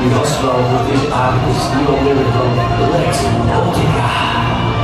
Il vostro partecipato the legs. Oh, nautica.